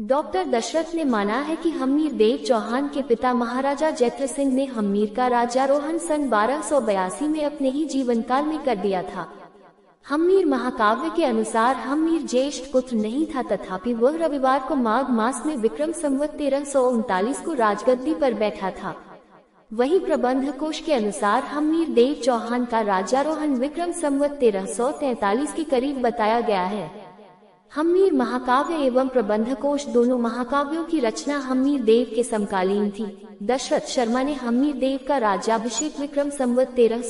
Doctor Dasharath ने माना है कि हमीर देव चौहान के पिता महाराजा जैत्र सिंह ने हमीर का राज्यारोहण सन बारह में अपने ही जीवन काल में कर दिया था। हमीर महाकाव्य के अनुसार हमीर ज्येष्ठ पुत्र नहीं था, तथापि वह रविवार को माघ मास में विक्रम संवत तेरह को राजगद्दी पर बैठा था। वही प्रबंध कोश के अनुसार हमीर देव चौहान का राज्यारोहण विक्रम संवत तेरह के करीब बताया गया है। हमीर महाकाव्य एवं प्रबंध कोश दोनों महाकाव्यों की रचना हमीर देव के समकालीन थी। दशरथ शर्मा ने हमीर देव का राज्याभिषेक विक्रम संवत तेरह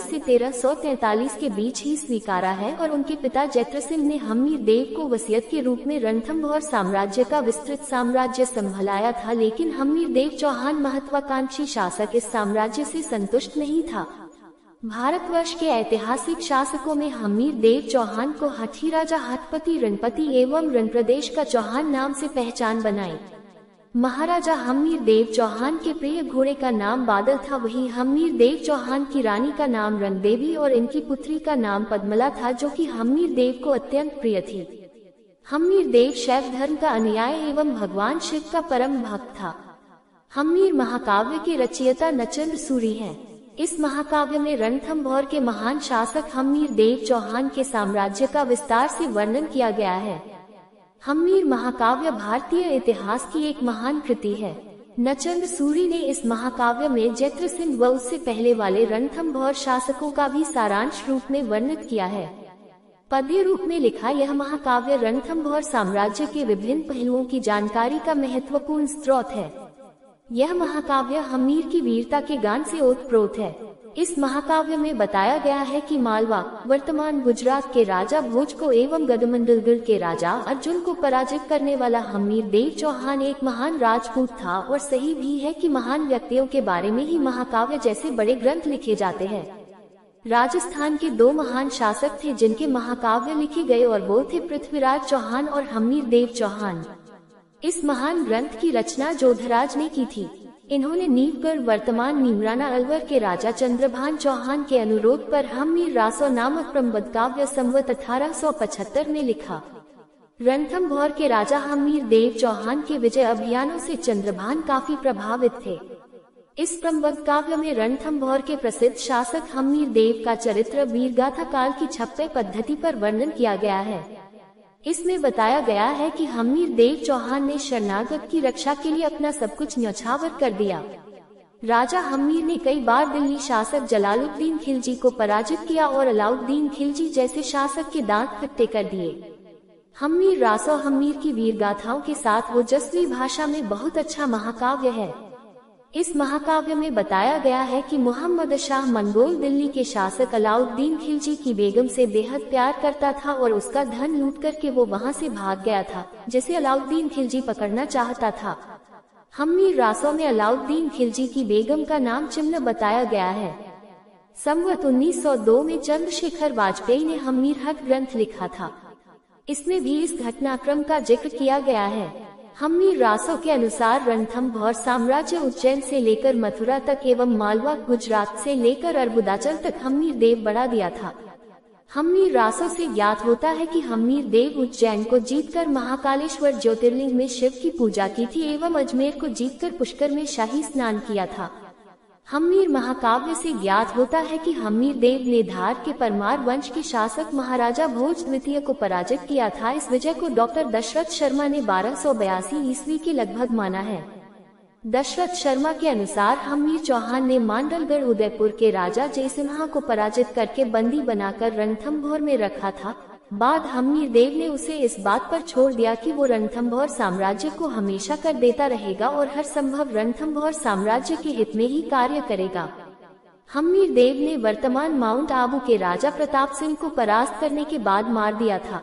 से तेरह सौ तैतालीस के बीच ही स्वीकारा है और उनके पिता जैत्र सिंह ने हमीर देव को वसीयत के रूप में रणथम्भौर साम्राज्य का विस्तृत साम्राज्य संभलाया था, लेकिन हमीर देव चौहान महत्वाकांक्षी शासक इस साम्राज्य से संतुष्ट नहीं था। भारतवर्ष के ऐतिहासिक शासकों में हमीर देव चौहान को हठी राजा हथपति रणपति एवं रण प्रदेश का चौहान नाम से पहचान बनाई। महाराजा हमीर देव चौहान के प्रिय घोड़े का नाम बादल था, वही हमीर देव चौहान की रानी का नाम रंग देवी और इनकी पुत्री का नाम पद्मला था, जो कि हमीर देव को अत्यंत प्रिय थी। हमीर देव शैव धर्म का अनुयाय एवं भगवान शिव का परम भक्त था। हमीर महाकाव्य के रचयिता नचंद्र सूरी हैं। इस महाकाव्य में रणथम्भौर के महान शासक हमीर देव चौहान के साम्राज्य का विस्तार से वर्णन किया गया है। हमीर महाकाव्य भारतीय इतिहास की एक महान कृति है। नचंद सूरी ने इस महाकाव्य में जैत्र सिंह व उससे पहले वाले रणथम्भौर शासकों का भी सारांश रूप में वर्णित किया है। पद्य रूप में लिखा यह महाकाव्य रणथम्भौर साम्राज्य के विभिन्न पहलुओं की जानकारी का महत्वपूर्ण स्रोत है। यह महाकाव्य हमीर की वीरता के गान से ओतप्रोत है। इस महाकाव्य में बताया गया है कि मालवा, वर्तमान गुजरात के राजा भोज को एवं गढ़ के राजा अर्जुन को पराजित करने वाला हमीर देव चौहान एक महान राजपूत था और सही भी है कि महान व्यक्तियों के बारे में ही महाकाव्य जैसे बड़े ग्रंथ लिखे जाते हैं। राजस्थान के दो महान शासक थे जिनके महाकाव्य लिखे गए और वो थे पृथ्वीराज चौहान और हमीर देव चौहान। इस महान ग्रंथ की रचना जोधराज ने की थी। इन्होंने नीमगढ़ वर्तमान नीमराना अलवर के राजा चंद्रभान चौहान के अनुरोध पर मीर रासो नामक प्रमबद काव्य संवत अठारह सौ पचहत्तर में लिखा। रणथम्भौर के राजा हमीर देव चौहान के विजय अभियानों से चंद्रभान काफ़ी प्रभावित थे। इस प्रमबद काव्य में रणथम्भौर के प्रसिद्ध शासक हमीर देव का चरित्र वीरगाथा काल की छप्पे पद्धति पर वर्णन किया गया है। इसमें बताया गया है कि हमीर देव चौहान ने शरणागत की रक्षा के लिए अपना सब कुछ न्यौछावर कर दिया। राजा हमीर ने कई बार दिल्ली शासक जलालुद्दीन खिलजी को पराजित किया और अलाउद्दीन खिलजी जैसे शासक के दांत खट्टे कर दिए। हमीर रासो हमीर की वीर गाथाओं के साथ वो जसवी भाषा में बहुत अच्छा महाकाव्य है। इस महाकाव्य में बताया गया है कि मोहम्मद शाह मंगोल दिल्ली के शासक अलाउद्दीन खिलजी की बेगम से बेहद प्यार करता था और उसका धन लूट करके वो वहाँ से भाग गया था, जिसे अलाउद्दीन खिलजी पकड़ना चाहता था। हमीर रासो में अलाउद्दीन खिलजी की बेगम का नाम चिन्ह बताया गया है। संवत 1902 में चंद्रशेखर वाजपेयी ने हमीर हट ग्रंथ लिखा था। इसमें भी इस घटनाक्रम का ज़िक्र किया गया है। हम्मी रासो के अनुसार रणथम भौर साम्राज्य उज्जैन से लेकर मथुरा तक एवं मालवा, गुजरात से लेकर अर्बुदाचल तक हमीर देव बढ़ा दिया था। हमीर रासों से ज्ञात होता है कि हमीर देव उज्जैन को जीतकर महाकालेश्वर ज्योतिर्लिंग में शिव की पूजा की थी एवं अजमेर को जीतकर पुष्कर में शाही स्नान किया था। हमीर महाकाव्य से ज्ञात होता है कि हमीर देव ने धार के परमार वंश के शासक महाराजा भोज द्वितीय को पराजित किया था। इस विजय को डॉक्टर दशरथ शर्मा ने बारह सौ ईस्वी के लगभग माना है। दशरथ शर्मा के अनुसार हमीर चौहान ने मांडलगढ़ उदयपुर के राजा जयसिम्हा को पराजित करके बंदी बनाकर रणथम्भौर में रखा था। बाद हमीर देव ने उसे इस बात पर छोड़ दिया कि वो रणथम्भौर साम्राज्य को हमेशा कर देता रहेगा और हर संभव रणथम्भौर साम्राज्य के हित में ही कार्य करेगा। हमीर देव ने वर्तमान माउंट आबू के राजा प्रताप सिंह को परास्त करने के बाद मार दिया था।